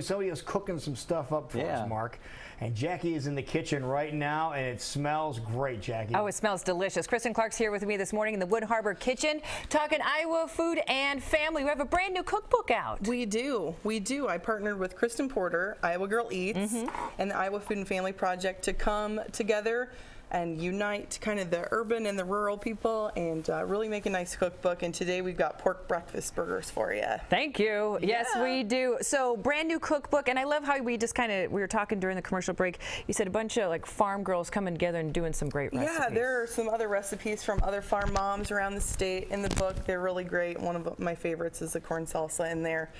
Somebody is cooking some stuff up for Yeah. us, Mark. And Jackie is in the kitchen right now, and it smells great, Jackie. Oh, it smells delicious. Cristen Clark's here with me this morning in the Wood Harbor kitchen, talking Iowa food and family. We have a brand new cookbook out. We do. We do. I partnered with Kristin Porter, Iowa Girl Eats, mm-hmm. and the Iowa Food and Family Project to come together and unite kind of the urban and the rural people and uh, really make a nice cookbook. And today we've got pork breakfast burgers for you. Thank you. Yes, we do. So, brand new cookbook, and I love how we just kind of we were talking during the commercial break. You said a bunch of like farm girls coming together and doing some great recipes. Yeah, there are some other recipes from other farm moms around the state in the book. They're really great. One of my favorites is the corn salsa in there.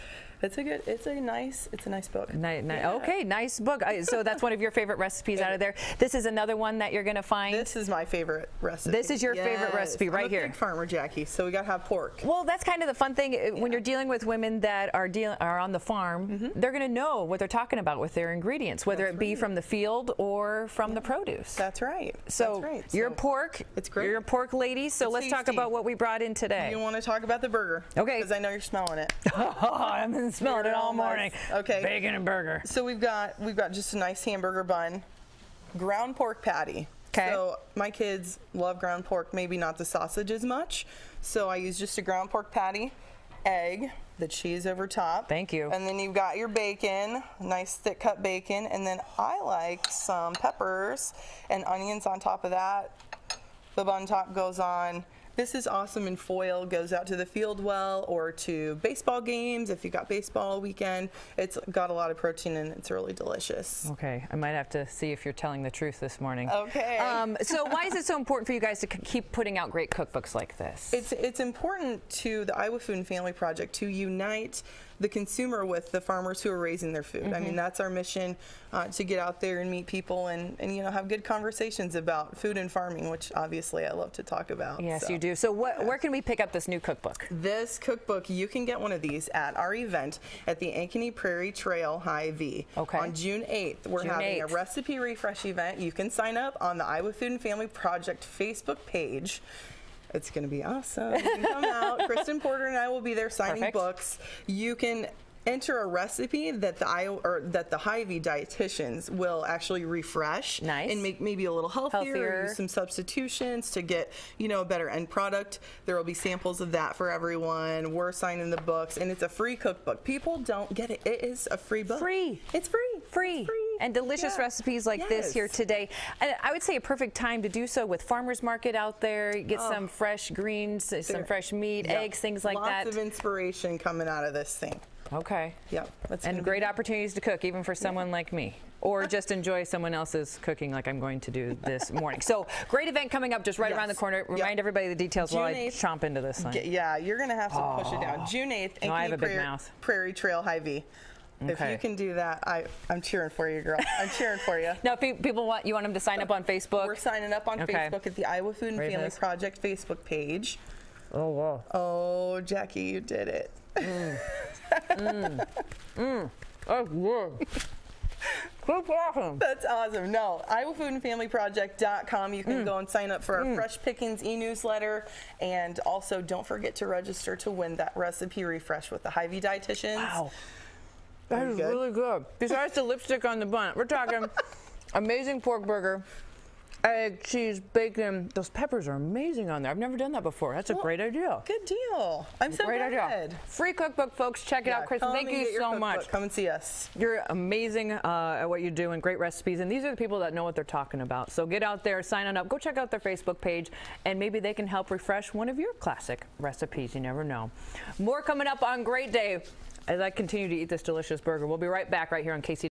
It's a good. It's a nice. It's a nice book. Ni- ni- Yeah. Okay, nice book. I- So that's one of your favorite recipes out of there. This is another one that you're going to find. This is my favorite recipe. This is your favorite recipe right I'm a here. Big farmer Jackie, so we gotta have pork. Well, that's kind of the fun thing uh, when you're dealing with women that are dealing are on the farm. They're going to know what they're talking about with their ingredients, whether. That's it be right. from the field or from the produce. That's right. so That's right. you're So pork. It's great. You're a pork lady. So It's let's talk about what we brought in today. You want to talk about the burger? Okay. Because I know you're smelling it. I've been smelling it all morning. Okay. Bacon and burger. So we've got we've got just a nice hamburger bun, ground pork patty. 'Kay. So my kids love ground pork, maybe not the sausage as much. So I use just a ground pork patty, egg, the cheese over top. Thank you. And then you've got your bacon, nice thick cut bacon, and then I like some peppers and onions on top of that. The bun top goes on. This is awesome in foil, goes out to the field well or to baseball games if you got baseball weekend. It's got a lot of protein and it's really delicious. Okay, I might have to see if you're telling the truth this morning. Okay. Um, so why is it so important for you guys to keep putting out great cookbooks like this? It's it's important to the Iowa Food and Family Project to unite the consumer with the farmers who are raising their food. I Mm-hmm. mean, that's our mission uh, to get out there and meet people and, and you know have good conversations about food and farming, which obviously I love to talk about. yes, so. you do. So what, where can we pick up this new cookbook? This cookbook, you can get one of these at our event at the Ankeny Prairie Trail Hy-Vee. Okay. On June 8th, we're June having 8th. a recipe refresh event. You can sign up on the Iowa Food and Family Project Facebook page. It's going to be awesome. Come out. Kristin Porter and I will be there signing Perfect. books. You can enter a recipe that the Iowa or that the Hy-Vee dietitians will actually refresh Nice. and make maybe a little healthier, Healthier. use some substitutions to get you know a better end product there will be samples of that for everyone we're signing the books and it's a free cookbook people don't get it it is a free book Free. it's free free, It's free. And delicious Yeah. recipes like this here today. And I would say a perfect time to do so with farmers market out there. Get Oh. some fresh greens, some There- fresh meat, Yep. eggs, things like lots that. Lots of inspiration coming out of this thing okay. yep that's And great opportunities to cook, even for someone like me. Or just enjoy someone else's cooking like I'm going to do this morning. So, great event coming up just right around the Yes. corner. Yep. Remind everybody the details while I June 8th. chomp into this thing. Yeah you're gonna have to push it down june 8th No, I have a big Prairie, mouth. Prairie Trail Hy-Vee if you can do that I, I'm cheering for you girl I'm cheering for you Now, if pe- people want you want them to sign up on Facebook. We're signing up on Okay. Facebook at the Iowa Food and Ready Family this? Project Facebook page. oh wow. Oh, Jackie, you did it. Mm. Oh, whoa. Keep walking. That's awesome. No, IowaFoodAndFamilyProject.com. You can Mm. go and sign up for our Fresh Pickings e-newsletter, and also don't forget to register to win that recipe refresh with the Hy-Vee dietitians. Wow. That is good. really good. Besides the lipstick on the bun, we're talking amazing pork burger, egg, cheese, bacon. Those peppers are amazing on there. I've never done that before. That's a great idea. Good deal. I'm so Great glad. idea. Free cookbook, folks. Check it Yeah, out, come Thank you so cookbook. much. Come and see us. You're amazing uh, at what you do and great recipes. And these are the people that know what they're talking about. So get out there, sign on up, go check out their Facebook page, and maybe they can help refresh one of your classic recipes. You never know. More coming up on Great Day as I continue to eat this delicious burger. We'll be right back right here on KC.